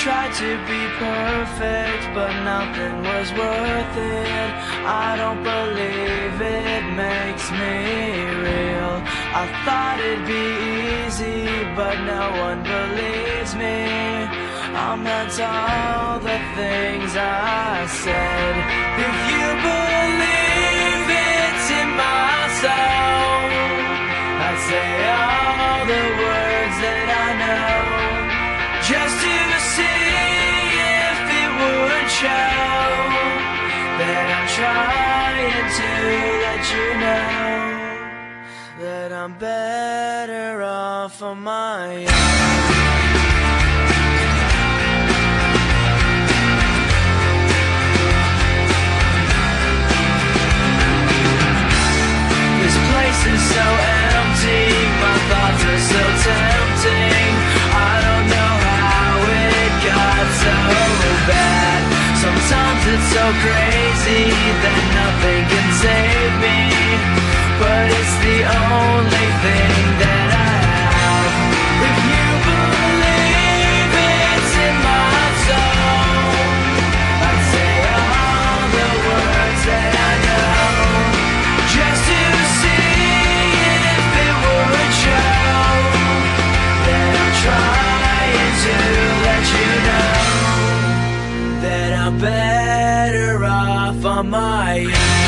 tried to be perfect, but nothing was worth it. I don't believe it makes me real. I thought it'd be easy, but no one believes me. I meant all the things I said. If you I'm better off on my own. This place is so empty, my thoughts are so tempting. I don't know how it got so bad. Sometimes it's so crazy that nothing can save me. I'm better off on my own.